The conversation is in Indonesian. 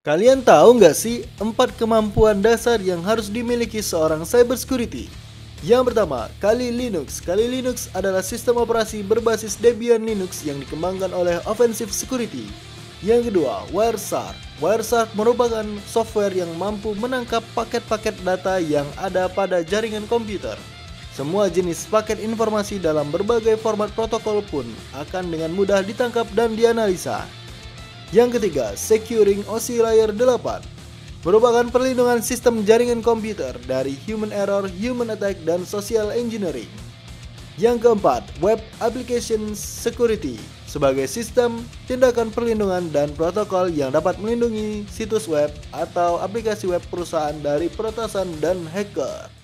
Kalian tahu nggak sih empat kemampuan dasar yang harus dimiliki seorang cybersecurity? Yang pertama, Kali Linux. Kali Linux adalah sistem operasi berbasis Debian Linux yang dikembangkan oleh Offensive Security. Yang kedua, Wireshark. Wireshark merupakan software yang mampu menangkap paket-paket data yang ada pada jaringan komputer. Semua jenis paket informasi dalam berbagai format protokol pun akan dengan mudah ditangkap dan dianalisa. Yang ketiga, Securing OSI Layer 8 merupakan perlindungan sistem jaringan komputer dari human error, human attack, dan social engineering. Yang keempat, Web Application Security sebagai sistem tindakan perlindungan dan protokol yang dapat melindungi situs web atau aplikasi web perusahaan dari peretasan dan hacker.